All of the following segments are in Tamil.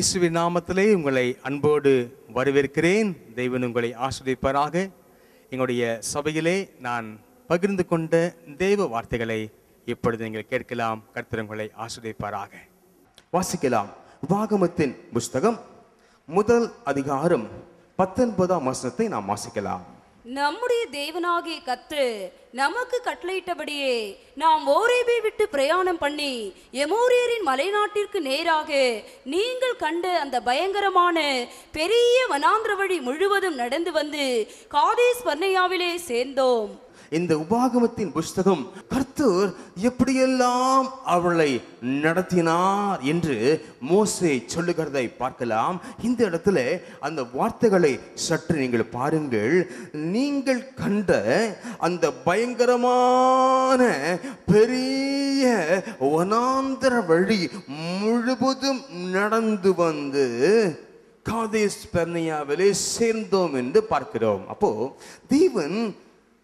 இயேசுவின் நாமத்திலே உங்களை அன்போடு வரவேற்கிறேன். தெய்வன் உங்களை ஆசிரியப்பாராக எங்களுடைய சபையிலே நான் பகிர்ந்து கொண்ட தெய்வ வார்த்தைகளை இப்பொழுது நீங்கள் கேட்கலாம். கர்த்தர் உங்களை ஆஸ்வதிப்பாராக வாசிக்கலாம். வாகமத்தின் புஸ்தகம் முதல் அதிகாரம் பத்தொன்பதாம் வசனத்தை நாம் வாசிக்கலாம். நம்முடைய தேவனாகிய கத்து நமக்கு கட்டளையிட்டபடியே நாம் ஓரேபை விட்டு பிரயாணம் பண்ணி எமோரியரின் மலைநாட்டிற்கு நேராக நீங்கள் கண்ட அந்த பயங்கரமான பெரிய வனாந்திர வழி முழுவதும் நடந்து வந்து காதேஸ் பர்ணையாவிலே சேர்ந்தோம். இந்த உபாகமத்தின் புஸ்தகம் கர்த்தர் எப்படியெல்லாம் அவளை நடத்தினார் என்று மோசை சொல்லுகிறதை பார்க்கலாம். இந்த இடத்துல அந்த வார்த்தைகளை சற்று நீங்கள் பாருங்கள். நீங்கள் கண்ட அந்த பயங்கரமான பெரிய வனாந்தர வழி முழுவதும் நடந்து வந்து காதேஸ் பெர்னியாவிலே சேர்ந்தோம் என்று பார்க்கிறோம். அப்போ தீவன்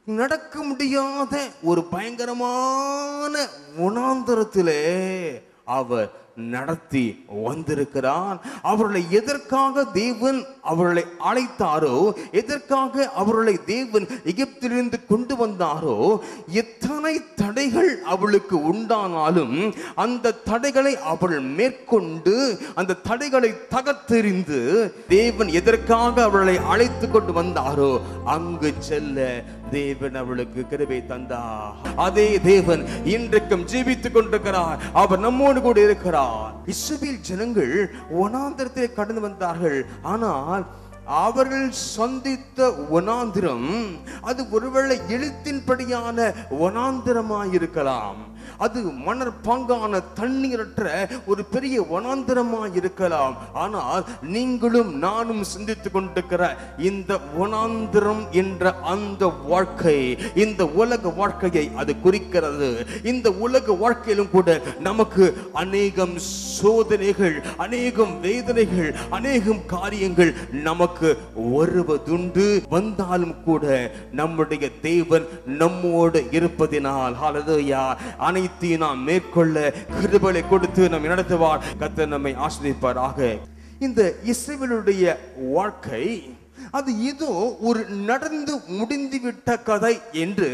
நடக்க முடியாத ஒரு பயங்கரமான உணாந்தரத்திலே அவர் நடத்தி வந்திருக்கிறார். அவர்களை எதற்காக தேவன் அவர்களை அழைத்தாரோ எதற்காக அவர்களை தேவன் எகிப்திலிருந்து கொண்டு வந்தாரோ எத்தனை தடைகள் அவளுக்கு உண்டானாலும் அந்த தடைகளை அவள் மேற்கொண்டு அந்த தடைகளை தகர்த்தெறிந்து தேவன் எதற்காக அவர்களை அழைத்து கொண்டு வந்தாரோ அங்கு செல்ல தேவன் அவளுக்கு கிருபை தந்தார் அதே தேவன் இன்றைக்கும் ஜீவித்துக் கொண்டிருக்கிறார். அவர் நம்மோடு கூட இருக்கிறார். இஸ்ரவேல் ஜனங்கள் ஒனாந்திரத்தை கடந்து வந்தார்கள். ஆனால் அவர்கள் சந்தித்த ஒனாந்திரம் அது ஒருவேளை எழுத்தின்படியான ஒனாந்திரமாயிருக்கலாம் அது மணற்பாங்கான தண்ணீரற்ற ஒரு பெரிய வனாந்திரமாக இருக்கலாம். ஆனால் நீங்களும் நானும் சிந்தித்துக் கொண்டிருக்கிற இந்த வனாந்திரம் என்ற அந்த வாழ்க்கை இந்த உலக வாழ்க்கையை அது குறிக்கிறது. இந்த உலக வாழ்க்கையிலும் கூட நமக்கு அநேகம் சோதனைகள் அநேகம் வேதனைகள் அநேகம் காரியங்கள் நமக்கு வருவதுண்டு. வந்தாலும் கூட நம்முடைய தேவன் நம்மோடு இருப்பதினால் ஹalleluya அனைத்தையும் நாம் மேற்கொள்ள கிருபலை கொடுத்து நம்மை நடத்துவார். கத்த நம்மை ஆசிரியப்பாராக இந்த இஸ்ரவேலுடைய வாழ்க்கை அது ஏதோ ஒரு நடந்து முடிந்துவிட்ட கதை என்று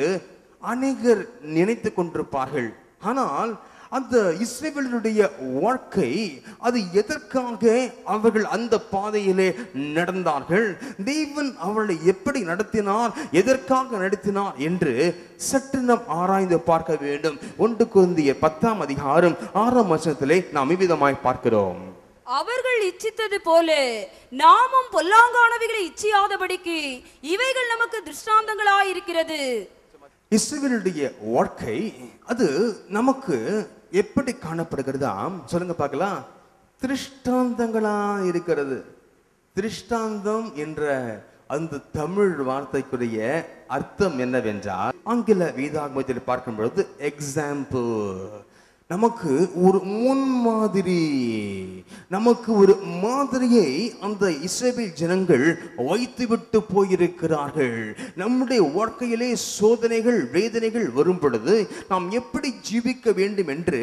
அநேகர் நினைத்து கொண்டிருப்பார்கள். ஆனால் அந்த இஸ்ரேவேலுடைய வாழ்க்கை அது எதற்காக அவர்கள் அந்த பாதையிலே நடந்தார்கள்? தேவன் அவர்களை எப்படி நடத்தினார்? எதற்காக நடத்தினார் என்று சற்று நாம் ஆராய்ந்து பார்க்க வேண்டும். ஒன்று குருந்திய பத்தாம் அதிகாரம் ஆறாம் வருஷத்திலே நாம் இவ்விதமாய் பார்க்கிறோம். அவர்கள் இச்சித்தது போல நாமும் பொல்லாங்கானவைகளை இச்சியாதபடிக்கு இவைகள் நமக்கு திருஷ்டாந்தங்களாயிருக்கிறது. இஸ்ரேலுடைய வாழ்க்கை அது நமக்கு எப்படி காணப்படுகிறதாம் சொல்லுங்க பார்க்கலாம். திருஷ்டாந்தங்களா இருக்கிறது. திருஷ்டாந்தம் என்ற அந்த தமிழ் வார்த்தைக்குரிய அர்த்தம் என்னவென்றால் ஆங்கில வேதாகமத்தில் பார்க்கும் பொழுது எக்ஸாம்பிள் நமக்கு ஒரு முன்மாதிரி. நமக்கு ஒரு மாதிரியை அந்த இஸ்ரேபில் ஜனங்கள் வைத்துவிட்டு போயிருக்கிறார்கள். நம்முடைய வாழ்க்கையிலே சோதனைகள் வேதனைகள் வரும் பொழுது நாம் எப்படி ஜீவிக்க வேண்டும் என்று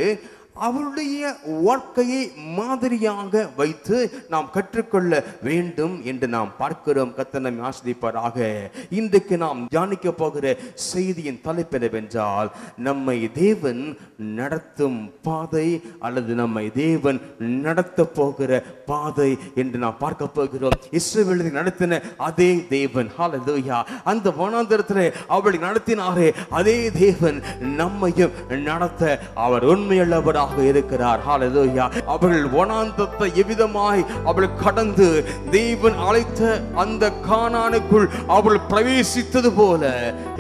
அவருடைய வாழ்க்கையை மாதிரியாக வைத்து நாம் கற்றுக்கொள்ள வேண்டும் என்று நாம் பார்க்கிறோம். கத்தனம் ஆசிரிப்பாராக இன்றைக்கு நாம் தியானிக்க போகிற செய்தியின் தலைப்பெனவென்றால் நம்மை தேவன் நடத்தும் பாதை அல்லது நம்மை தேவன் நடத்த போகிற பாதை என்று நாம் பார்க்க போகிறோம். இஸ்ரவேலை நடத்தின அதே தேவன். ஹalleluya அந்த வனாந்திரத்தில் அவளை நடத்தினாரே. அதே தேவன் நம்மையும் நடத்த. அவர் உண்மையுள்ளவராக இருக்கிறார். ஹalleluya அவர்கள் ஒனாந்தத்தை எவ்விதமாய் அவள் கடந்து தேவன் அழைத்த அந்த கானானுக்குள் அவள் பிரவேசித்தது போல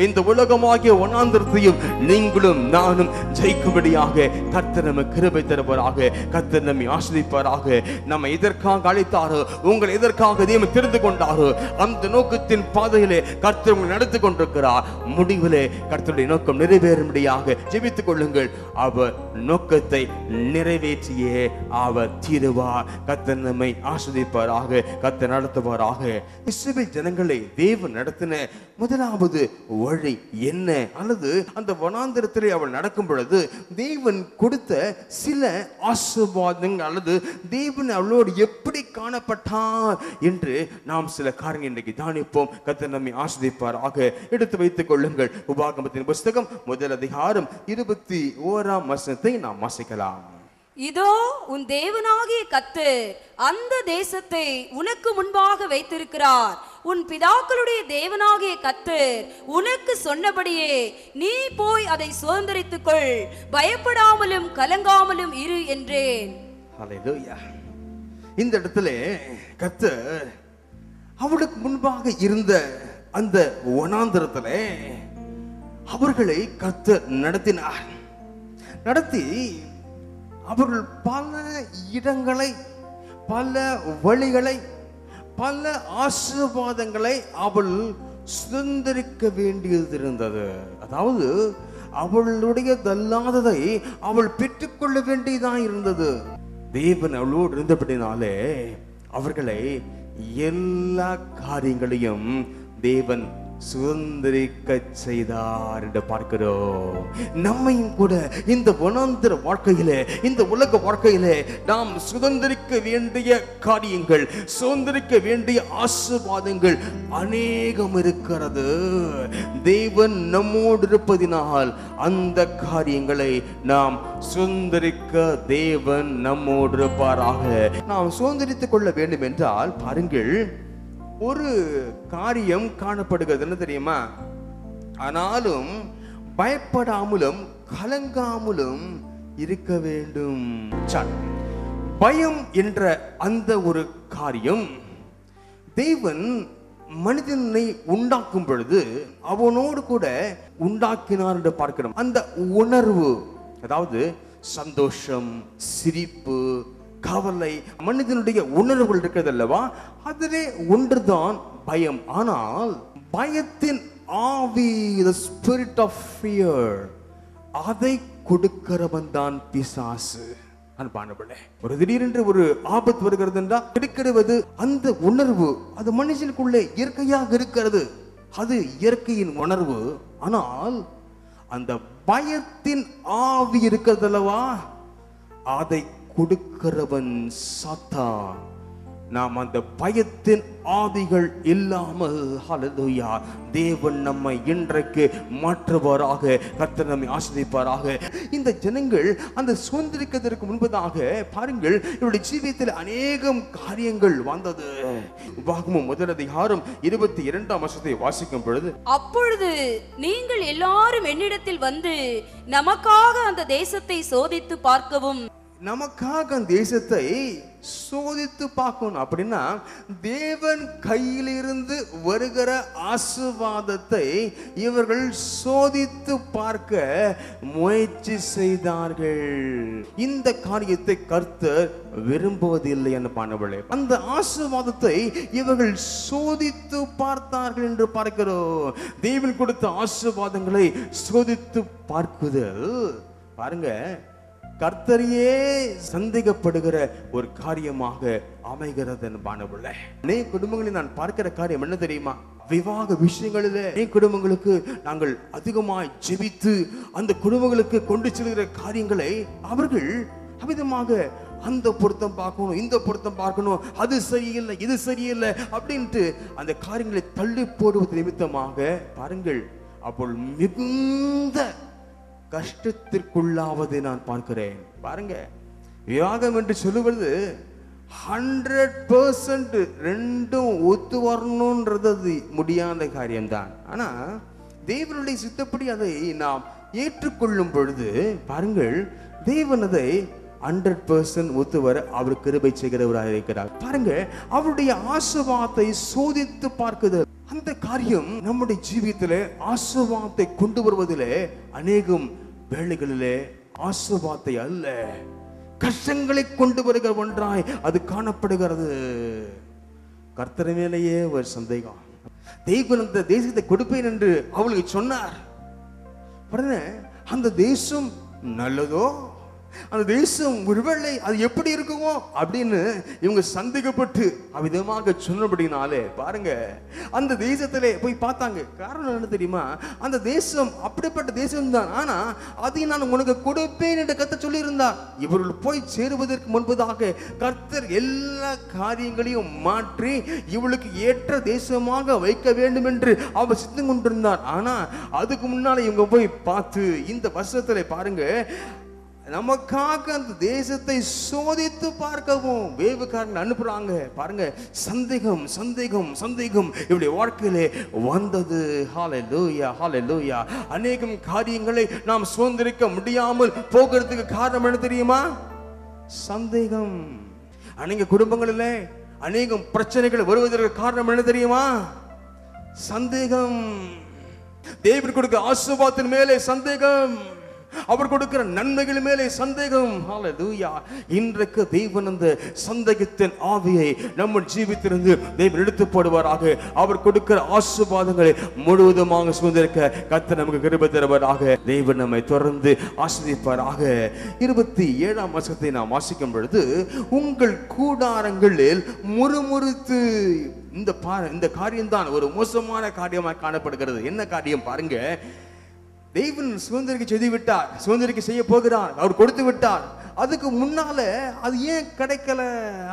இந்த உலகமாகிய ஒனாந்தத்தையும் நீங்களும் நானும் ஜெயிக்கும்படியாக கர்த்தர் நம்ம கிருபை தருவாராக கர்த்தர் நம்மை ஆசிரிப்பாராக நம்ம எதற்காக அழைத்தாரோ உங்கள் எதற்காக தேவன் தெரிந்து கொண்டாரோ அந்த நோக்கத்தின் பாதையிலே கர்த்தர் உங்களை நடத்தி கொண்டிருக்கிறார். முடிவிலே கர்த்தருடைய நோக்கம் நிறைவேறும்படியாக ஜெபித்துக் கொள்ளுங்கள். அவர் நோக்கத்தை சித்தத்தை நிறைவேற்றியே அவர் தீருவார். கத்தர் நம்மை ஆஸ்வதிப்பாராக கத்த நடத்துவாராக. இஸ்ரவேல் ஜனங்களை தேவன் நடத்தின முதலாவது வழி என்ன? அல்லது அந்த வனாந்திரத்திலே அவள் நடக்கும் பொழுது தேவன் கொடுத்த சில ஆசீர்வாதங்கள் அல்லது தேவன் அவளோடு எப்படி காணப்பட்டார் என்று நாம் சில காரியங்கள் இன்றைக்கு தியானிப்போம். கத்த நம்மை ஆஸ்வதிப்பாராக. எடுத்து வைத்துக் கொள்ளுங்கள். உபாகமத்தின் புஸ்தகம் முதல் அதிகாரம் இருபத்தி ஓராம் வசனத்தை நாம் வாசிக்கலாம். இதோ உன் தேவனாகிய கர்த்தர் அந்த தேசத்தை உனக்கு முன்பாக வைத்திருக்கிறார். உன் பிதாக்களுடைய தேவனாகிய கர்த்தர் உனக்கு சொன்னபடியே நீ போய் அதை சுதந்திரித்துக் கொள் பயப்படாமலும் கலங்காமலும் இரு என்றேன். இந்த இடத்துல கர்த்தர் அவளுக்கு முன்பாக இருந்த அந்த வனாந்திரத்திலே அவர்களை கர்த்தர் நடத்தினார். நடத்தி அவர்கள் பல இடங்களை பல வழிகளை பல ஆசீர்வாதங்களை அவள் சுதந்திரிக்க வேண்டியது இருந்தது. அதாவது அவளுடையதல்லாததை அவள் பெற்றுக்கொள்ள வேண்டியதான் இருந்தது. தேவன் அவளோடு இருந்தபடினாலே அவர்களை எல்லா காரியங்களையும் தேவன் சுதந்திரிக்க செய்தார் என்று பார்க்கிறோம். நம்மையும் கூட இந்த வனாந்திர வாழ்க்கையிலே இந்த உலக வாழ்க்கையிலே நாம் சுதந்திரிக்க வேண்டிய காரியங்கள் சுதந்திரிக்க வேண்டிய ஆசீர்வாதங்கள் அநேகம் இருக்கிறது. தேவன் நம்மோடு இருப்பதினால் அந்த காரியங்களை நாம் சுதந்திரிக்க தேவன் நம்மோடு இருப்பாராக. நாம் சுதந்திரித்துக் கொள்ள வேண்டும் என்றால் பாருங்கள் ஒரு காரியம் காணப்படுகிறது என்ன தெரியுமா? ஆனாலும் பயப்படாமலும் கலங்காமலும் இருக்க வேண்டும். பயம் என்ற அந்த ஒரு காரியம் தெய்வன் மனிதனை உண்டாக்கும் பொழுது அவனோடு கூட உண்டாக்கினார் என்று பார்க்கிறோம். அந்த உணர்வு அதாவது சந்தோஷம் சிரிப்பு கவலை மனிதனுடைய உணர்வுகள் இருக்கிறது அல்லவா அதிலே ஒன்றுதான் பயம். ஆனால் பயத்தின் ஆவி த ஸ்பிரிட் ஆஃப் ஃபியர் அதை கொடுக்கிறவன் தான் பிசாசு. அன்பானவளே ஒரு திடீரென்று ஒரு ஆபத்து வருகிறது என்றால் கிடைக்கிறது அந்த உணர்வு அது மனுஷனுக்குள்ளே இயற்கையாக இருக்கிறது. அது இயற்கையின் உணர்வு. ஆனால் அந்த பயத்தின் ஆவி இருக்கிறது அல்லவா அதை கொடுக்கிறவன் சாத்தான். நாம் அந்த பயத்தின் ஆதிகள் இல்லாமல் ஹலதுயா தேவன் நம்மை இன்றைக்கு மாற்றுவாராக கர்த்தர் நம்மை ஆசிரியப்பாராக இந்த ஜனங்கள் அந்த சுதந்திரிக்கிறதற்கு முன்பதாக பாருங்கள் இவருடைய ஜீவியத்தில் அநேகம் காரியங்கள் வந்தது. வாகமும் முதல் அதிகாரம் இருபத்தி இரண்டாம் வருஷத்தை வாசிக்கும் பொழுது அப்பொழுது நீங்கள் எல்லாரும் என்னிடத்தில் வந்து நமக்காக அந்த தேசத்தை சோதித்து பார்க்கவும் நமக்காக அந்த தேசத்தை சோதித்து பார்க்கணும். அப்படின்னா தேவன் கையிலிருந்து வருகிற ஆசீர்வாதத்தை இவர்கள் சோதித்து பார்க்க முயற்சி செய்தார்கள். இந்த காரியத்தை கர்த்தர் விரும்புவதில்லை என்று பானவளே அந்த ஆசீர்வாதத்தை இவர்கள் சோதித்து பார்த்தார்கள் என்று பார்க்கிறோம். தேவன் கொடுத்த ஆசீர்வாதங்களை சோதித்து பார்க்குதல். பாருங்க கர்த்தரையே சந்தேகப்படுகிற ஒரு காரியமாக அமைகிறது என்பானவுள்ள நீ குடும்பங்களில் நான் பார்க்கிற காரியம் என்ன தெரியுமா? விவாக விஷயங்களிலே நீ குடும்பங்களுக்கு நாங்கள் அதிகமாய் ஜெபித்து அந்த குடும்பங்களுக்கு கொண்டு செல்கிற காரியங்களை அவர்கள் அமிதமாக அந்த பொருத்தம் பார்க்கணும் இந்த பொருத்தம் பார்க்கணும் அது சரியில்லை இது சரியில்லை அப்படின்ட்டு அந்த காரியங்களை தள்ளி போடுவது நிமித்தமாக பாருங்கள் அப்பொழுது மிகுந்த கஷ்டத்திற்குள்ளாவதை நான் பார்க்கிறேன். பாருங்க விவாகம் என்று சொல்லுவது ஹண்ட்ரட் பர்சன்ட் ரெண்டும் ஒத்து வரணுன்றது அது முடியாத காரியம்தான். ஆனால் தேவனுடைய சித்தப்படி அதை நாம் ஏற்றுக்கொள்ளும் பொழுது பாருங்கள் தேவன் அதை ஹண்ட்ரட் பர்சன்ட் ஒத்து வர அவர் கிருபை செய்கிறவராக இருக்கிறார். பாருங்க அவருடைய ஆசுவாத்தை சோதித்து பார்க்குது அந்த காரியம் நம்முடைய ஜீவியத்தில் ஆசுவாத்தை கொண்டு வருவதிலே அநேகம் வேலைகளிலே ஆசுவாத்தை அல்ல. கஷ்டங்களை கொண்டு வருகிற ஒன்றாய் அது காணப்படுகிறது. கர்த்தர் மேலேயே ஒரு சந்தேகம். தெய்வன் அந்த தேசத்தை கொடுப்பேன் என்று அவளுக்கு சொன்னார். உடனே அந்த தேசம் நல்லதோ அந்த தேசம் ஒருவேளை அது எப்படி இருக்குமோ அப்படின்னு இவங்க சந்தேகப்பட்டு அவ்விதமாக சொன்னபடினாலே பாருங்க அந்த தேசத்திலே போய் பார்த்தாங்க. காரணம் என்ன தெரியுமா? அந்த தேசம் அப்படிப்பட்ட தேசம் தான் ஆனா அதை நான் உனக்கு கொடுப்பேன் என்று கத்த சொல்லியிருந்தார். இவர்கள் போய் சேருவதற்கு முன்பதாக கர்த்தர் எல்லா காரியங்களையும் மாற்றி இவளுக்கு ஏற்ற தேசமாக வைக்க வேண்டும் என்று அவர் சித்தம் கொண்டிருந்தார். ஆனா அதுக்கு முன்னால இவங்க போய் பார்த்து இந்த வருஷத்துல பாருங்க நமக்காக அந்த தேசத்தை சோதித்து பார்க்கவும். வேவுக்காரன் அனுப்புறாங்க. பாருங்க சந்தேகம் சந்தேகம் சந்தேகம் இவருடைய வாழ்க்கையிலே வந்தது. ஹாலே லூயா ஹாலே லூயா அநேகம் காரியங்களை நாம் சுதந்திரிக்க முடியாமல் போகிறதுக்கு காரணம் என்ன தெரியுமா? சந்தேகம். அநேக குடும்பங்களில் அநேகம் பிரச்சனைகள் வருவதற்கு காரணம் என்ன தெரியுமா? சந்தேகம். தேவன் கொடுக்க ஆசுபாத்தின் மேலே சந்தேகம். அவர் கொடுக்கிற நன்மைகள் மேலே சந்தேகம். இன்றைக்கு தேவன் அந்த சந்தேகத்தின் ஆவியை நம்ம ஜீவித்திருந்து தேவன் எடுத்து போடுவாராக அவர் கொடுக்கிற ஆசீர்வாதங்களை முழுவதுமாக சுதந்திருக்க கத்த நமக்கு கிருப தருவாராக. தேவன் நம்மை தொடர்ந்து ஆசிரியப்பாராக இருபத்தி ஏழாம் மாசத்தை நாம் வாசிக்கும் பொழுது உங்கள் கூடாரங்களில் முறுமுறுத்து இந்த பா இந்த காரியம்தான் ஒரு மோசமான காரியமாக காணப்படுகிறது. என்ன காரியம் பாருங்க. தேவன் சுதந்திரிக்க செய்து விட்டார் சுதந்திரிக்க செய்ய போகிறார் அவர் கொடுத்து விட்டார். அதுக்கு முன்னால அது ஏன் கிடைக்கல?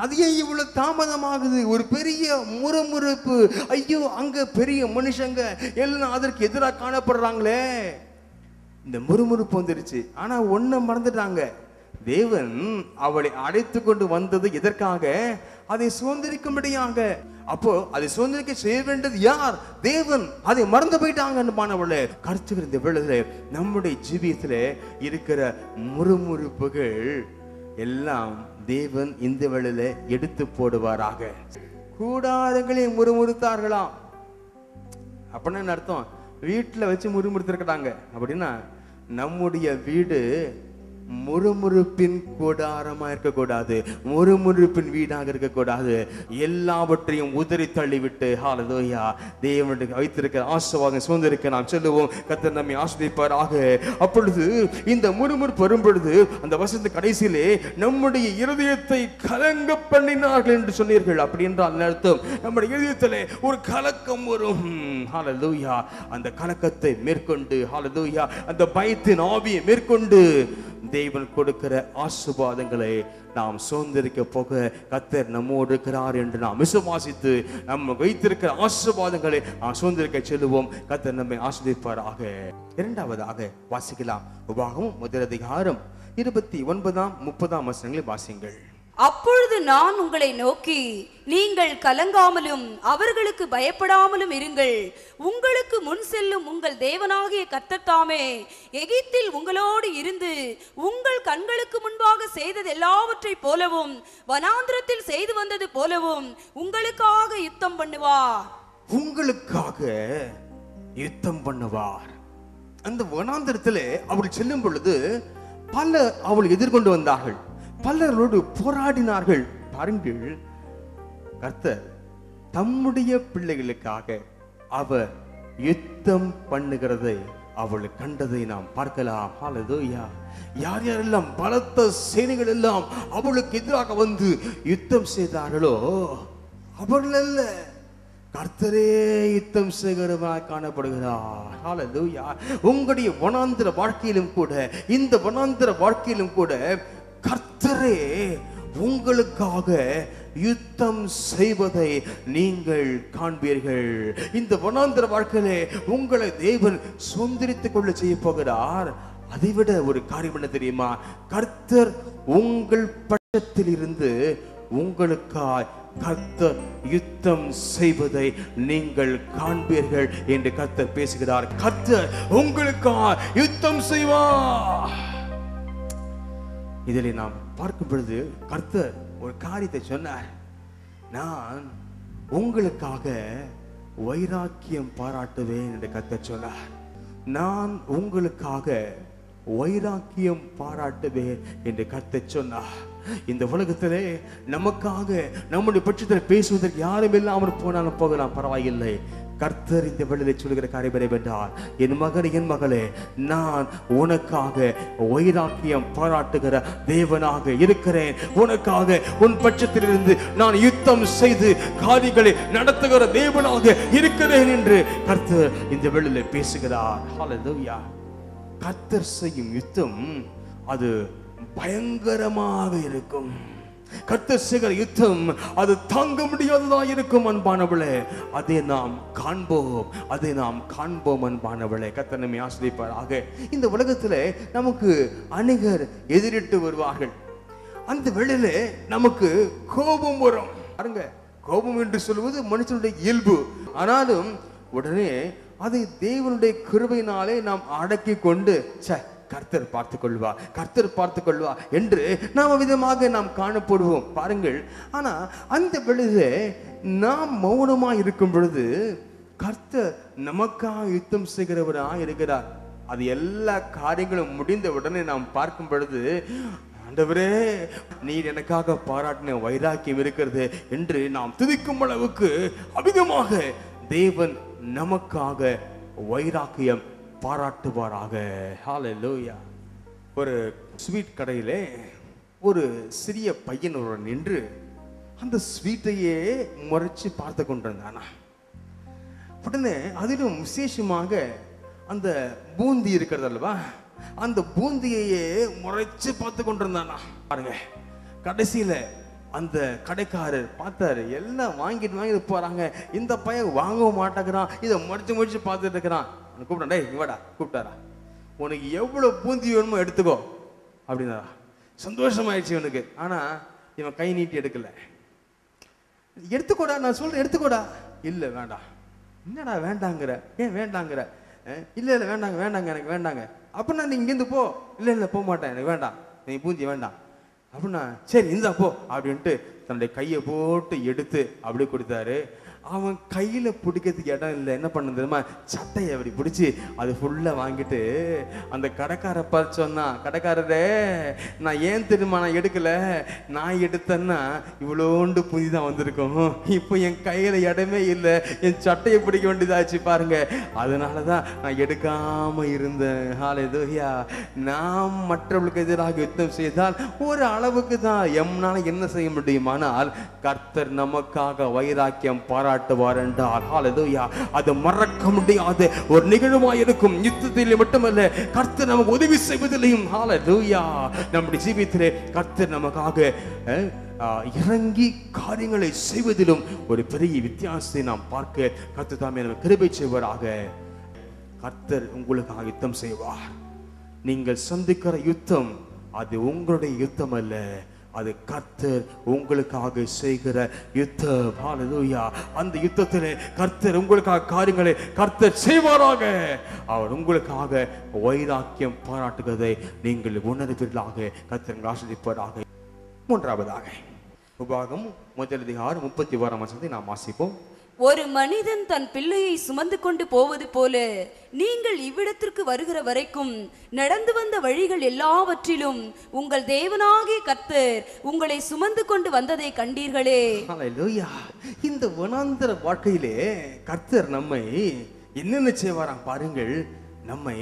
அது ஏன் இவ்வளவு தாமதமாகுது? ஒரு பெரிய முறுமுறுப்பு. ஐயோ அங்க பெரிய மனுஷங்க எல்லாம் அதற்கு எதிராக காணப்படுறாங்களே. இந்த முறுமுறுப்பு வந்துருச்சு. ஆனா ஒண்ண மறந்துட்டாங்க. தேவன் அவளை அழைத்து கொண்டு வந்தது எதற்காக? அதை சுதந்திரிக்கும்படியாக. அப்போ அதை சுதந்திரிக்க செய்ய வேண்டியது யார்? தேவன். அதை மறந்து போயிட்டாங்க மாணவர்களே கருத்துக்கிற இந்த வேளையில நம்முடைய ஜீவியத்துல இருக்கிற முறுமுறுப்புகள் எல்லாம் தேவன் இந்த வேளையில எடுத்து போடுவாராக. கூடாரங்களை முறுமுறுத்தார்களாம். அப்படின்னு என்ன அர்த்தம். வீட்டில் வச்சு முறுமுறுத்திருக்கிறாங்க. அப்படின்னா நம்முடைய வீடு முறுமுறுப்பின் கூடாரமாக இருக்கக்கூடாது முறுமுறுப்பின் வீடாக இருக்கக்கூடாது. எல்லாவற்றையும் உதறி தள்ளிவிட்டு ஹாலதோயா தேவனுடைய வைத்திருக்கிற ஆசவாக சுதந்திரிக்க நாம் சொல்லுவோம். கத்தர் நம்மை ஆஸ்வதிப்பாராக அப்பொழுது இந்த முறுமுறுப்பு வரும் பொழுது அந்த வசந்த கடைசியிலே நம்முடைய இருதயத்தை கலங்க பண்ணினார்கள் என்று சொன்னீர்கள். அப்படி என்றால் அர்த்தம்? நம்முடைய இருதயத்திலே ஒரு கலக்கம் வரும். ஹாலதோயா அந்த கலக்கத்தை மேற்கொண்டு ஹாலதோயா அந்த பயத்தின் ஆவியை மேற்கொண்டு தேவன் கொடுக்கிற ஆசுபாதங்களை நாம் சுதந்திரிக்க போக கத்தர் நம்மோடு இருக்கிறார் என்று நாம் விசுவாசித்து நம்ம வைத்திருக்கிற ஆசுபாதங்களை நாம் சுதந்திரிக்க செல்லுவோம். கத்தர் நம்மை ஆசிரிப்பாராக இரண்டாவதாக வாசிக்கலாம். உபாகமும் முதலதிகாரம் இருபத்தி ஒன்பதாம் முப்பதாம் வசனங்களை வாசிங்கள் அப்பொழுது நான் உங்களை நோக்கி நீங்கள் கலங்காமலும் அவர்களுக்கு பயப்படாமலும் இருங்கள். உங்களுக்கு முன் செல்லும் உங்கள் தேவனாகிய கர்த்தத்தாமே எகிப்தில் உங்களோடு இருந்து உங்கள் கண்களுக்கு முன்பாக செய்தது எல்லாவற்றைப் போலவும் வனாந்திரத்தில் செய்து வந்தது போலவும் உங்களுக்காக யுத்தம் பண்ணுவார். உங்களுக்காக யுத்தம் பண்ணுவார். அந்த வனாந்திரத்தில் அவள் செல்லும் பொழுது பல அவள் எதிர்கொண்டு வந்தார்கள். பலரோடு போராடினார்கள். பாருங்கள் கர்த்தர் தம்முடைய பிள்ளைகளுக்காக அவர் யுத்தம் பண்ணுகிறதை அவள் கண்டதை நாம் பார்க்கலாம். ஹalleluya யார் யாரெல்லாம் பலத்த சேனைகள் எல்லாம் அவளுக்கு எதிராக வந்து யுத்தம் செய்தார்களோ அவர்கள் அல்ல கர்த்தரே யுத்தம் செய்கிறவராய் காணப்படுகிறார். ஹalleluya உங்களுடைய வனாந்திர வாழ்க்கையிலும் கூட இந்த வனாந்திர வாழ்க்கையிலும் கூட கர்த்தரே உங்களுக்காக யுத்தம் செய்வதை நீங்கள் காண்பீர்கள். இந்த வனாந்திர வாழ்க்கையிலே உங்களை தேவன் சுந்தரித்துக் கொள்ள செய்ய போகிறார். அதைவிட ஒரு காரியம் என்ன தெரியுமா? கர்த்தர் உங்கள் பட்சத்தில் இருந்து உங்களுக்காய் கர்த்தர் யுத்தம் செய்வதை நீங்கள் காண்பீர்கள் என்று கர்த்தர் பேசுகிறார். கர்த்தர் உங்களுக்காய் யுத்தம் செய்வார். இதில் நாம் பார்க்கும் பொழுது கர்த்தர் ஒரு காரியத்தை சொன்னார். நான் உங்களுக்காக வைராக்கியம் பாராட்டுவேன் என்று கர்த்தர் சொன்னார். நான் உங்களுக்காக வைராக்கியம் பாராட்டுவேன் என்று கர்த்தர் சொன்னார். இந்த உலகத்திலே நமக்காக நம்முடைய பட்சத்தில் பேசுவதற்கு யாரும் இல்லாமல் போனாலும் போகலாம் பரவாயில்லை. கர்த்தர் இந்த வெளியில சொல்கிற காரியம் என்றால் என் மகன் என் மகளே நான் உனக்காக வைராக்கியம் பாராட்டுகிற தேவனாக இருக்கிறேன். உனக்காக உன் பட்சத்திலிருந்து நான் யுத்தம் செய்து காரியங்களை நடத்துகிற தேவனாக இருக்கிறேன் என்று கர்த்தர் இந்த வெளியில பேசுகிறார். ஹalleluya கர்த்தர் செய்யும் யுத்தம் அது பயங்கரமாக இருக்கும். கர்த்தர் செய்கிற யுத்தம் அது தாங்க முடியாததா இருக்கும் அன்பானவளே. அதை நாம் காண்போம் அதை நாம் காண்போம் அன்பானவளே. கர்த்தர் நம்மை ஆசிரியப்பாராக. இந்த உலகத்தில் நமக்கு அநேகர் எதிரிட்டு வருவார்கள். அந்த வேளையில நமக்கு கோபம் வரும். பாருங்க கோபம் என்று சொல்வது மனுஷனுடைய இயல்பு. ஆனாலும் உடனே அதை தேவனுடைய கிருபையினாலே நாம் அடக்கி கொண்டு ச்சே கர்த்தர் பார்த்து கொள்வா கர்த்தர் பார்த்து கொள்வா என்று நாம் விதமாக நாம் காணப்படுவோம். பாருங்கள் ஆனா அந்த பொழுது நாம் மௌனமாக இருக்கும் பொழுது கர்த்தர் நமக்காக யுத்தம் செய்கிறவரா இருக்கிறார். அது எல்லா காரியங்களும் முடிந்த உடனே நாம் பார்க்கும் பொழுது ஆண்டவரே நீர் எனக்காக பாராட்டின வைராக்கியம் இருக்கிறது என்று நாம் துதிக்கும் அளவுக்கு அமிதமாக தேவன் நமக்காக வைராக்கியம் பாராட்டுவாராக. ஹalleluya ஒரு ஸ்வீட் கடையிலே ஒரு சிறிய பையன் ஒருவன் நின்று அந்த ஸ்வீட்டையே முறைச்சு பார்த்து கொண்டிருந்தானா. உடனே அதிலும் விசேஷமாக அந்த பூந்தி இருக்கிறது அல்லவா? அந்த பூந்தியையே முறைச்சு பார்த்து கொண்டிருந்தானா. பாருங்க கடைசியில அந்த கடைக்காரர் பார்த்தாரு எல்லாம் வாங்கிட்டு வாங்கிட்டு போறாங்க. இந்த பையன் வாங்கவும் மாட்டேங்கிறான். இதை முறைச்சு முறைச்சு பார்த்துட்டு இருக்கிறான். உன்னை கூப்பிட்டா டேய் இங்க கூப்பிட்டாரா உனக்கு எவ்வளோ பூந்தி வேணுமோ எடுத்துக்கோ அப்படின்னாரா. சந்தோஷமாயிடுச்சு இவனுக்கு. ஆனால் இவன் கை நீட்டி எடுக்கல. எடுத்துக்கோடா நான் சொல்கிறேன் எடுத்துக்கோடா. இல்லை வேண்டாம். என்னடா வேண்டாங்கிற? ஏன் வேண்டாங்கிற? இல்லை இல்லை வேண்டாங்க வேண்டாங்க எனக்கு வேண்டாங்க. அப்படின்னா நீ இங்கேருந்து போ. இல்லை இல்லை போக மாட்டேன் எனக்கு வேண்டாம். நீ பூந்தி வேண்டாம். அப்படின்னா சரி இந்தா போ அப்படின்ட்டு தன்னுடைய கையை போட்டு எடுத்து அப்படியே கொடுத்தாரு. அவன் கையில் பிடிக்கிறதுக்கு இடம் இல்லை. என்ன பண்ண தெரியுமா? சட்டையை அப்படி பிடிச்சி அது ஃபுல்லாக வாங்கிட்டு அந்த கடைக்கார பார்த்து சொன்னான் கடைக்காரரே நான் ஏன் தெரியுமா நான் எடுக்கலை? நான் எடுத்தேன்னா இவ்வளோண்டு புதி தான் வந்திருக்கும். இப்போ என் கையில் இடமே இல்லை. என் சட்டையை பிடிக்க வேண்டியதாச்சு பாருங்க. அதனால தான் நான் எடுக்காமல் இருந்தேன். ஹalleluya நாம் மற்றவர்களுக்கு எதிராக யுத்தம் செய்தால் ஒரு அளவுக்கு தான் எம்னால என்ன செய்ய முடியுமானால் கர்த்தர் நமக்காக வைராக்கியம் பாராட்டுவார் என்றால் ஹalleluya அது மறக்க முடியாத. ஒரு நிகழ்வாய் இருக்கும். யுத்தத்தில் மட்டுமல்ல கர்த்தர் நமக்கு உதவி செய்வதிலையும் நம்முடைய ஜீவியத்திலே கர்த்தர் நமக்காக இறங்கி காரியங்களை செய்வதிலும் ஒரு பெரிய வித்தியாசத்தை நாம் பார்க்க கர்த்தர் தாமே நம்ம கிருபை செய்வராக. கர்த்தர் உங்களுக்காக யுத்தம் செய்வார். நீங்கள் சந்திக்கிற யுத்தம் அது உங்களுடைய யுத்தம் அல்ல. அது கர்த்தர் உங்களுக்காக செய்கிற யுத்தம் ஹalleluya அந்த யுத்தத்திலே கர்த்தர் உங்களுக்காக காரியங்களை கர்த்தர் செய்வாராக. அவர் உங்களுக்காக வைராக்கியம் பாராட்டுகிறதை நீங்கள் உணர்வீர்களாக. கர்த்தர் உங்களை ஆசிரியப்பாராக மூன்றாவதாக உபாகம் முதல் அதிகாரம் முப்பத்தி ஓராம் வசனத்தை நாம் வாசிப்போம். ஒரு மனிதன் தன் பிள்ளையை சுமந்து கொண்டு போவது போல நீங்கள் இவ்விடத்திற்கு வருகிற வரைக்கும் நடந்து வந்த வழிகள் எல்லாவற்றிலும் உங்கள் தேவனாகிய கர்த்தர் உங்களை சுமந்து கொண்டு வந்ததை கண்டீர்களே. இந்த வனாந்தர வாழ்க்கையிலே கர்த்தர் நம்மை என்னென்ன செய்வாராம் பாருங்கள். நம்மை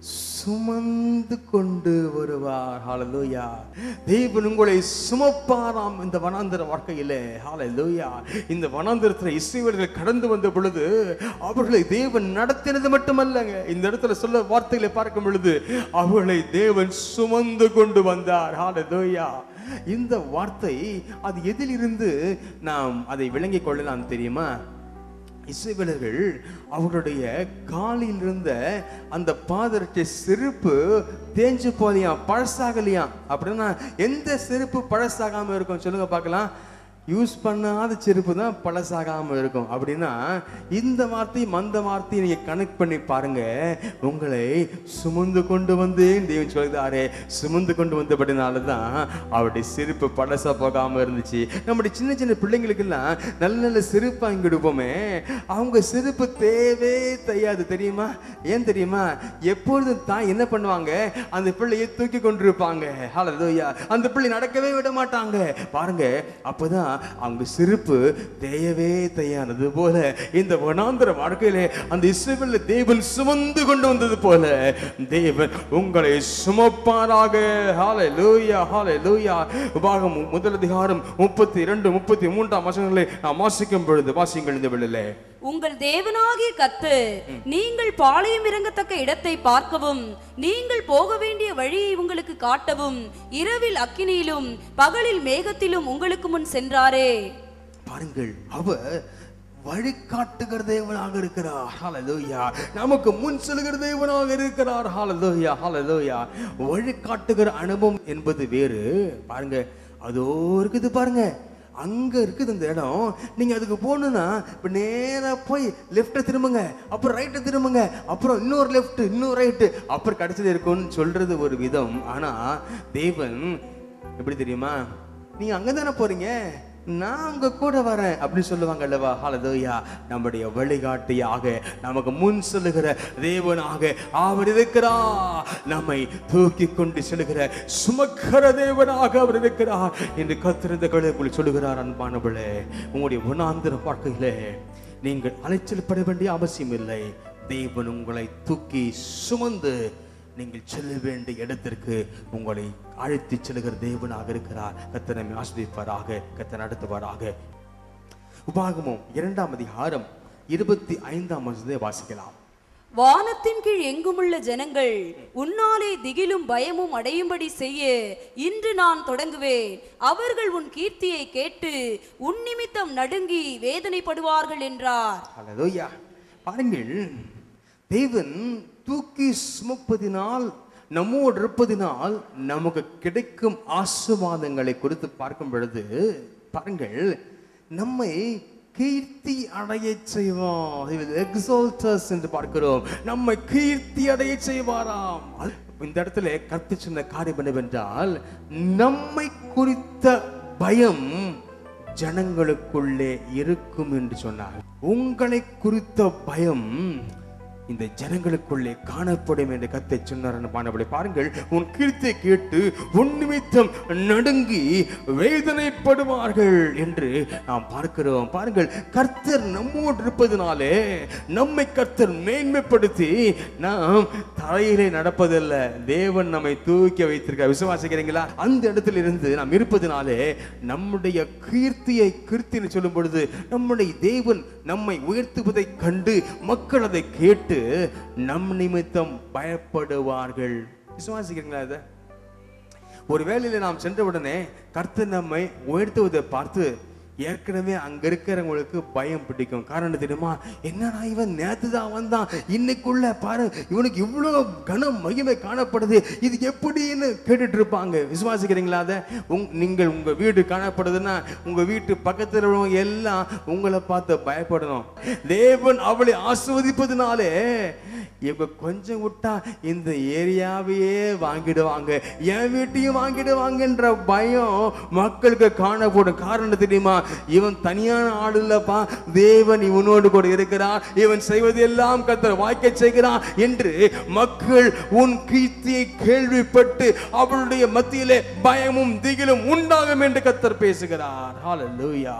சுமந்து கொண்டு வருவார். ஹாலலூயா தேவன் உங்களை சுமப்பாராம் இந்த வனாந்தர வாழ்க்கையிலே. ஹாலலூயா இந்த வனாந்தரத்தில் இசைவர்கள் கடந்து வந்த பொழுது அவர்களை தேவன் நடத்தினது மட்டுமல்லங்க. இந்த இடத்துல சொல்ல வார்த்தைகளை பார்க்கும் பொழுது அவர்களை தேவன் சுமந்து கொண்டு வந்தார். ஹாலலூயா இந்த வார்த்தை அது எதிலிருந்து நாம் அதை விளங்கிக் கொள்ளலாம் தெரியுமா? இசைவலர்கள் அவருடைய காலில் இருந்த அந்த பாதரட்சை செருப்பு தேஞ்சு போலியாம் பழசாகலையாம் அப்படின்னா எந்த செருப்பு பழசாகாம இருக்கும்? சொல்லுங்க பார்க்கலாம். யூஸ் பண்ணாத செருப்பு தான் பழசாகாமல் இருக்கும். அப்படின்னா இந்த வார்த்தையும் அந்த வார்த்தையை நீங்கள் கனெக்ட் பண்ணி பாருங்க. உங்களை சுமந்து கொண்டு வந்து தேவன் சொல்கிறாரு சுமந்து கொண்டு வந்தபடினால தான் அவருடைய செருப்பு பழசாக போகாமல் இருந்துச்சு. நம்முடைய சின்ன சின்ன பிள்ளைங்களுக்கெல்லாம் நல்ல நல்ல செருப்பு வாங்கிடுவோமே அவங்க செருப்பு தேவே தெரியாது. தெரியுமா? ஏன் தெரியுமா? எப்பொழுதும் தான் என்ன பண்ணுவாங்க? அந்த பிள்ளையை தூக்கி கொண்டிருப்பாங்க. ஹalleluya அந்த பிள்ளை நடக்கவே விட மாட்டாங்க. பாருங்க அப்போதான் அவங்க சிரிப்பு தேயவே தேயானது போல. இந்த வனாந்திர வாழ்க்கையிலே அந்த இசைவில் தேவன் சுமந்து கொண்டு வந்தது போல. தேவன் உங்களை சுமப்பாராக. ஹalleluya லூயா உபாகம் முதல் அதிகாரம் முப்பத்தி இரண்டு முப்பத்தி மூன்றாம் வசனங்களை நாம் வாசிக்கும் பொழுது வாசிங்கள் இந்த வெளியிலே. உங்கள் தேவனாகிய கத்து நீங்கள் பாளையம் இறங்கத்தக்க இடத்தை பார்க்கவும் நீங்கள் போக வேண்டிய வழியை உங்களுக்கு காட்டவும் இரவில் அக்கினியிலும் பகலில் மேகத்திலும் உங்களுக்கு முன் சென்றாரே. பாருங்கள் அவர் வழிகாட்டுகிற தேவனாக இருக்கிறார். ஹalleluya நமக்கு முன் செல்கிற தேவனாக இருக்கிறார். ஹalleluya ஹalleluya வழிகாட்டுகிற அனுபவம் என்பது வேறு. பாருங்க அதோ இருக்குது பாருங்க. அங்கே இருக்குது இந்த இடம். நீங்கள் அதுக்கு போகணுன்னா இப்போ நேராக போய் லெஃப்ட்டை திரும்புங்க அப்புறம் ரைட்டை திரும்புங்க அப்புறம் இன்னொரு லெஃப்ட் இன்னொரு ரைட்டு அப்புறம் கடைசியில் இருக்கும்னு சொல்கிறது ஒரு விதம். ஆனால் தேவன் எப்படி தெரியுமா? நீங்கள் அங்கே தானே போகிறீங்க நான் உங்க கூட வரேன் அப்படின்னு சொல்லுவாங்க அல்லவா? ஹலதோயா நம்முடைய வழிகாட்டியாக நமக்கு முன் செல்லுகிற தேவனாக அவர் இருக்கிறார். நம்மை தூக்கி கொண்டு செல்கிற சுமக்கிற தேவனாக அவர் இருக்கிறார். என்று கத்திருந்த கழுகுள் சொல்லுகிறார் அன்பானவளே உங்களுடைய உணாந்திர வாழ்க்கையிலே நீங்கள் அலைச்சல் பட வேண்டிய அவசியம் இல்லை தேவன் உங்களை தூக்கி சுமந்து நீங்கள் செல்ல வேண்டிய இடத்திற்கு உங்களை அழைத்து செல்கிற தேவனாக இருக்கிறார். கத்தனை ஆஸ்வதிப்பாராக கத்த நடத்துவாராக. உபாகமும் இரண்டாம் அதிகாரம் இருபத்தி ஐந்தாம் வசனத்தை வாசிக்கலாம். வானத்தின் கீழ் எங்குமுள்ள ஜனங்கள் உன்னாலே திகிலும் பயமும் அடையும்படி செய்ய இன்று நான் தொடங்குவேன். அவர்கள் உன் கீர்த்தியை கேட்டு உன் நிமித்தம் நடுங்கி வேதனைப்படுவார்கள் என்றார். பாருங்கள் தேவன் தூக்கி சுமப்பதினால் நம்மோடு இருப்பதினால் நமக்கு கிடைக்கும் ஆசீர்வாதங்களை குறித்து பார்க்கும் பொழுது பாருங்கள் நம்மை கீர்த்தி அடைய செய்வார். எக்ஸால்டர்ஸ் என்று பார்க்கிறோம். நம்மை கீர்த்தி அடைய செய்வாராம். இந்த இடத்துல கருத்து சொன்ன காரியம் என்னவென்றால் நம்மை குறித்த பயம் ஜனங்களுக்குள்ளே இருக்கும் என்று சொன்னார். உங்களை குறித்த பயம் இந்த ஜனங்களுக்குள்ளே காணப்படும் என்று கத்தை சொன்னார் பானபடி பாருங்கள். உன் கீர்த்தியை கேட்டு உன் நிமித்தம் நடுங்கி வேதனைப்படுவார்கள் என்று நாம் பார்க்கிறோம். பாருங்கள் கர்த்தர் நம்மோடு இருப்பதனாலே நம்மை கர்த்தர் மேன்மைப்படுத்தி நாம் தலையிலே நடப்பதில்லை. தேவன் நம்மை தூக்கி வைத்திருக்க விசுவாசிக்கிறீங்களா? அந்த இடத்துல இருந்து நாம் இருப்பதனாலே நம்முடைய கீர்த்தியை கீர்த்தின்னு சொல்லும் பொழுது நம்முடைய தேவன் நம்மை உயர்த்துவதை கண்டு மக்கள் அதை கேட்டு நம் நிமித்தம் பயப்படுவார்கள். விசுவாசிக்கிறீங்களா இதை? ஒரு வேலையில் நாம் சென்ற உடனே கர்த்தர் நம்மை உயர்த்துவதை பார்த்து ஏற்கனவே அங்க இருக்கிறவங்களுக்கு பயம் பிடிக்கும். காரணம் தெரியுமா? என்னடா இவன் நேத்து தான் வந்தான். இன்னைக்குள்ள பாரு இவனுக்கு இவ்வளவு கனம் மகிமை காணப்படுது. இது எப்படின்னு கேட்டுட்டு இருப்பாங்க. விசுவாசிக்கிறீங்களா அதை? உங் நீங்கள் உங்க வீடு காணப்படுதுன்னா உங்க வீட்டு பக்கத்தில் உள்ளவங்க எல்லாம் உங்களை பார்த்து பயப்படணும். தேவன் அவளை ஆஸ்வதிப்பதுனாலே இவங்க கொஞ்சம் விட்டா இந்த ஏரியாவையே வாங்கிடுவாங்க. என் வீட்டையும் வாங்கிடுவாங்கன்ற பயம் மக்களுக்கு காணப்படும். காரணம் தெரியுமா? இவன் தனியான ஆள் இல்லப்பா தேவன் இவனோடு கூட இருக்கிறான் இவன் செய்வது எல்லாம் கத்தர் வாய்க்க செய்கிறான் என்று மக்கள் உன் கீர்த்தியை கேள்விப்பட்டு அவளுடைய மத்தியிலே பயமும் திகிலும் உண்டாகும் என்று கத்தர் பேசுகிறார். ஹalleluya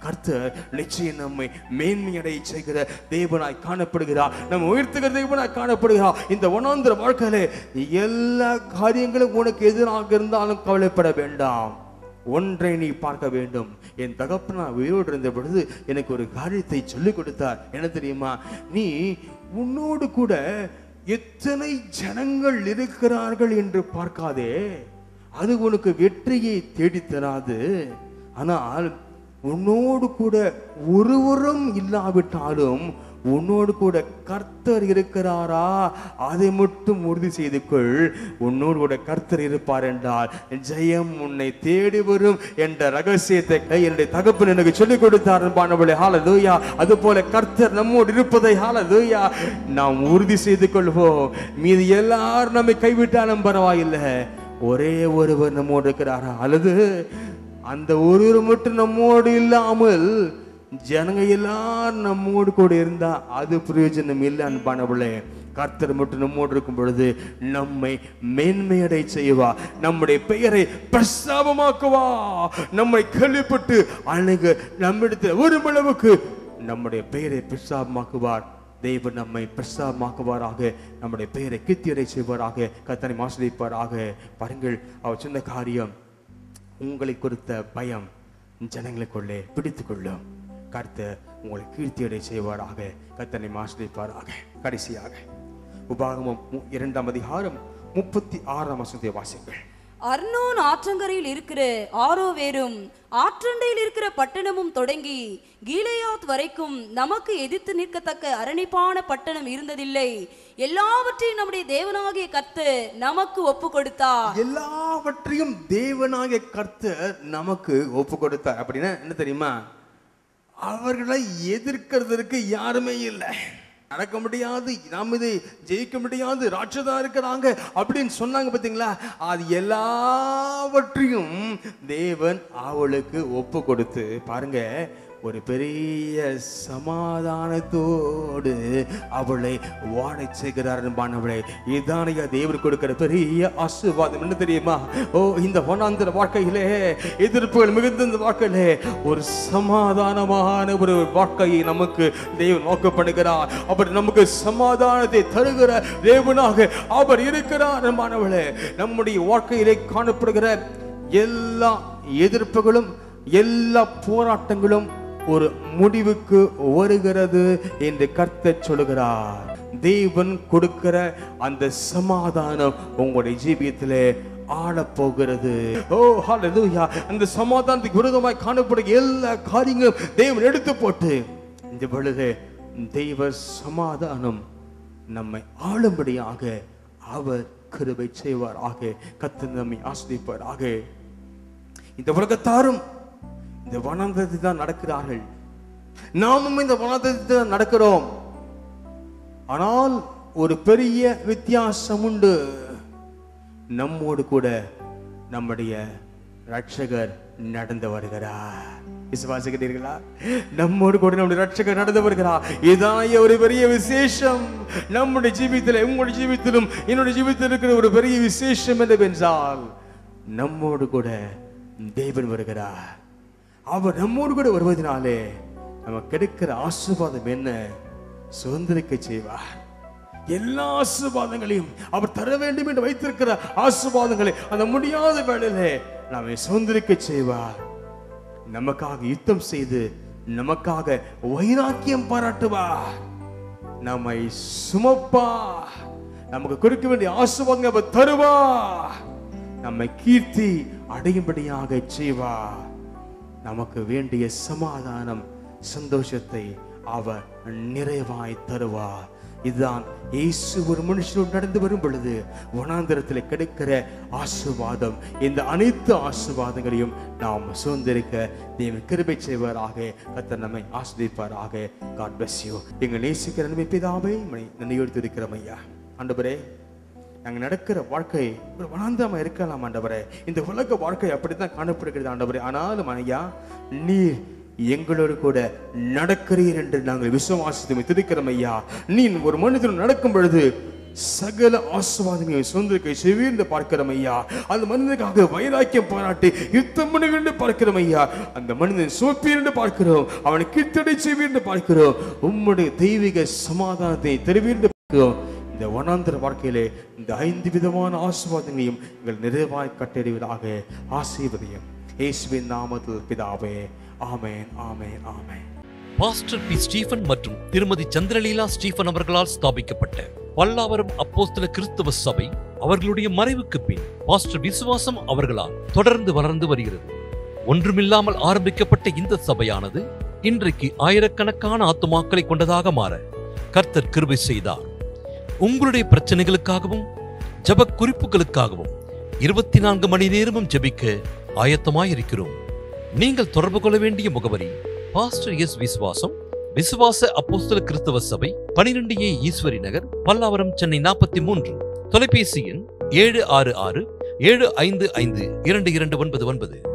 கர்த்தர் நிச்சயம் நம்மை மேன்மையடைய செய்கிற தேவனாய் காணப்படுகிறார். நம்ம உயர்த்துகிற தேவனாய் காணப்படுகிறார். இந்த வனாந்திர வாழ்க்கையிலே எல்லா காரியங்களும் உனக்கு எதிராக இருந்தாலும் கவலைப்பட வேண்டாம். ஒன்றை நீ பார்க்க வேண்டும். என் தகப்பனா உயிரோடு இருந்த பொழுது எனக்கு ஒரு காரியத்தை சொல்லிக் கொடுத்தார். என்ன தெரியுமா? நீ உன்னோடு கூட எத்தனை ஜனங்கள் இருக்கிறார்கள் என்று பார்க்காதே. அது உனக்கு வெற்றியை தேடித் தராது ஆனால் உன்னோடு கூட ஒருவரும் இல்லாவிட்டாலும் உன்னோடு கூட கர்த்தர் இருக்கிறாரா? அதை மட்டும் உறுதி செய்து கொள் உன்னோடு கூட கர்த்தர் இருப்பார் என்றால் ஜெயம் உன்னை தேடி வரும் என்ற ரகசியத்தை என்னுடைய தகப்பன் எனக்கு சொல்லிக் கொடுத்தார் பானவளே ஹாலலூயா அது போல கர்த்தர் நம்மோடு இருப்பதை ஹாலலூயா நாம் உறுதி செய்து கொள்வோம் மீது எல்லாரும் நம்மை கைவிட்டாலும் பரவாயில்லை. ஒரே ஒருவர் நம்மோடு இருக்கிறாரா? அல்லது அந்த ஒருவர் மட்டும் நம்மோடு இல்லாமல் ஜனங்க எல்லாரும் நம்மோடு கூட இருந்தா அது பிரயோஜனம் இல்லை அன்பானவளே கர்த்தர் மட்டும் நம்மோடு இருக்கும் பொழுது நம்மை மேன்மையடை செய்வா. நம்முடைய பெயரை பிரஸ்தாபமாக்குவா நம்மை கேள்விப்பட்டு அணுக நம்மிடத்தில் ஒரு அளவுக்கு நம்முடைய பெயரை பிரஸ்தாபமாக்குவார் தெய்வ நம்மை பிரஸ்தாபமாக்குவாராக நம்முடைய பெயரை கீர்த்தியடை செய்வாராக. கத்தனை ஆசிரியப்பாராக. பாருங்கள் அவர் சொன்ன காரியம் உங்களை குறித்த பயம் ஜனங்களுக்குள்ளே பிடித்து கொள்ளும் கர்த்தர் உங்களை கீர்த்தியடை செய்வாராக. கத்தனை ஆசிரியப்பாராக கடைசியாக உபாகமம் இரண்டாம் அதிகாரம் முப்பத்தி ஆறாம் வசனத்தை வாசிங்கள் அர்னோன் ஆற்றங்கரையில் இருக்கிற ஆரோவேரும் ஆற்றண்டையில் இருக்கிற பட்டணமும் தொடங்கி கீலேயாத் வரைக்கும் நமக்கு எதிர்த்து நிற்கத்தக்க அரணிப்பான பட்டணம் இருந்ததில்லை. எல்லாவற்றையும் நம்முடைய தேவனாகிய கர்த்தர் நமக்கு ஒப்பு கொடுத்தார் எல்லாவற்றையும் தேவனாகிய கர்த்தர் நமக்கு ஒப்பு கொடுத்தார் அப்படின்னா என்ன தெரியுமா? அவர்களை எதிர்க்கிறதுக்கு யாருமே இல்லை. நடக்க முடியாது நாம் இதை ஜெயிக்க முடியாது ராட்சதா இருக்கிறாங்க அப்படின்னு சொன்னாங்க பார்த்தீங்களா? அது எல்லாவற்றையும் தேவன் அவளுக்கு ஒப்பு கொடுத்து பாருங்க ஒரு பெரிய சமாதானத்தோடு அவளை வாழச் செய்கிறார் என்பானவளே. இதானையா தேவர் கொடுக்கிற பெரிய ஆசீர்வாதம். என்ன தெரியுமா? ஓ இந்த வனாந்திர வாழ்க்கையிலே எதிர்ப்புகள் மிகுந்த இந்த வாழ்க்கையிலே ஒரு சமாதானமான ஒரு வாழ்க்கையை நமக்கு தேவன் நோக்கப்படுகிறார் அவர் நமக்கு சமாதானத்தை தருகிற தேவனாக அவர் இருக்கிறார் என்பானவளே. நம்முடைய வாழ்க்கையிலே காணப்படுகிற எல்லா எதிர்ப்புகளும் எல்லா போராட்டங்களும் ஒரு முடிவுக்கு வருகிறது என்று கர்த்த சொல்லுகிறார். தேவன் கொடுக்கிற அந்த சமாதானம் உங்களுடைய ஜீவியத்திலே ஆளப்போகிறது. ஓ ஹalleluya அந்த சமாதானத்துக்கு விரோதமாய் காணப்படும் எல்லா காரியங்களும் தேவன் எடுத்து போட்டு. இந்த பொழுது தெய்வ சமாதானம் நம்மை ஆளும்படியாக அவர் கிருபை செய்வாராக. கத்து நம்மை ஆசிரிப்பாராக இந்த உலகத்தாரும் இந்த வனாந்தத்தை தான் நடக்கிறார்கள். நாமும் இந்த வனாந்தத்தை தான் நடக்கிறோம். ஆனால் ஒரு பெரிய வித்தியாசம் உண்டு. நம்மோடு கூட நம்முடைய ரட்சகர் நடந்து வருகிறார். விசுவாசிக்கிறீர்களா? நம்மோடு கூட நம்முடைய ரட்சகர் நடந்து வருகிறார். இதான் ஒரு பெரிய விசேஷம். நம்முடைய ஜீவித்தில் உங்களுடைய ஜீவித்திலும் என்னுடைய ஜீவித்தில் இருக்கிற ஒரு பெரிய விசேஷம் என்னவென்றால் நம்மோடு கூட தேவன் வருகிறார். அவர் நம்மோடு கூட வருவதனாலே நமக்கு கிடைக்கிற ஆசீர்வாதம் என்ன? சுதந்திரிக்க செய்வார் எல்லா ஆசீர்வாதங்களையும் அவர் தர வேண்டும் என்று வைத்திருக்கிற ஆசீர்வாதங்களை அந்த முடியாத வேளையிலே நம்மை சுதந்திரிக்க செய்வார் நமக்காக யுத்தம் செய்து நமக்காக வைராக்கியம் பாராட்டுவார் நம்மை சுமப்பா. நமக்கு கொடுக்க வேண்டிய ஆசீர்வாதங்களை அவர் தருவா. நம்மை கீர்த்தி அடையும்படியாக செய்வார் நமக்கு வேண்டிய சமாதானம் சந்தோஷத்தை அவர் நிறைவாய் தருவார். இதுதான் இயேசு ஒரு மனுஷனோடு நடந்து வரும் பொழுது வனாந்திரத்தில் கிடைக்கிற ஆசீர்வாதம். இந்த அனைத்து ஆசீர்வாதங்களையும் நாம் சுதந்திரிக்க தேவ கிருபை செய்வாராக கத்த நம்மை ஆஸ்வதிப்பாராக. காட் bless யூ எங்கள் நேசிக்கிற நன்மை பிதாவை நன்றியோடு இருக்கிறோம் ஆண்டவரே நாங்கள் நடக்கிற வாழ்க்கை ஒரு வனாந்தரமா இருக்கலாம் ஆண்டவரே. இந்த உலக வாழ்க்கை அப்படித்தான் காணப்படுகிறது ஆண்டவரே. ஆனாலும் ஐயா நீர் எங்களோடு கூட நடக்கிறீர் என்று நாங்கள் விசுவாசத்தை துதிக்கிறோம் ஐயா. நீ ஒரு மனிதன் நடக்கும் பொழுது சகல ஆசுவாதங்களை சுதந்திரத்தை செவிர்ந்து பார்க்கிறோம் ஐயா. அந்த மனிதனுக்காக வைராக்கியம் பாராட்டி யுத்தம் பண்ணுகின்ற பார்க்கிறோம் ஐயா. அந்த மனிதன் சுமப்பீர் பார்க்கிறோம். அவனை கிட்டடை செய்வீர் பார்க்கிறோம். உம்முடைய தெய்வீக சமாதானத்தை தெரிவீர் பார்க்கிறோம். இந்த வனாந்திர வாழ்க்கையிலே இந்த ஐந்து விதமான ஆசீர்வாதங்களையும் எங்கள் நிறைவாய் கட்டறிவதாக ஆசீர்வதியும். இயேசுவின் நாமத்தில் பிதாவே ஆமேன் ஆமேன் ஆமேன். Pastor P. ஸ்டீஃபன் மற்றும் திருமதி சந்திரலீலா ஸ்டீஃபன் அவர்களால் ஸ்தாபிக்கப்பட்ட பல்லாவரம் அப்போஸ்தல கிறிஸ்தவ சபை அவர்களுடைய மறைவுக்கு பின் பாஸ்டர் விசுவாசம் அவர்களால் தொடர்ந்து வளர்ந்து வருகிறது. ஒன்றுமில்லாமல் ஆரம்பிக்கப்பட்ட இந்த சபையானது இன்றைக்கு ஆயிரக்கணக்கான ஆத்துமாக்களை கொண்டதாக மாற கர்த்தர் கிருபை செய்தார். உங்களுடைய பிரச்சனைகளுக்காகவும் ஜெப குறிப்புகளுக்காகவும் இருபத்தி நான்கு மணி நேரமும் ஜெபிக்க ஆயத்தமாயிருக்கிறோம். நீங்கள் தொடர்பு கொள்ள வேண்டிய முகவரி பாஸ்டர் எஸ் விசுவாசம் விசுவாச அப்போஸ்தல கிறிஸ்தவ சபை பனிரெண்டு ஏ ஈஸ்வரி நகர் பல்லாவரம் சென்னை நாற்பத்தி மூன்று தொலைபேசி எண் ஏழு ஆறு ஆறு ஏழு ஐந்து ஐந்து இரண்டு இரண்டு ஒன்பது ஒன்பது.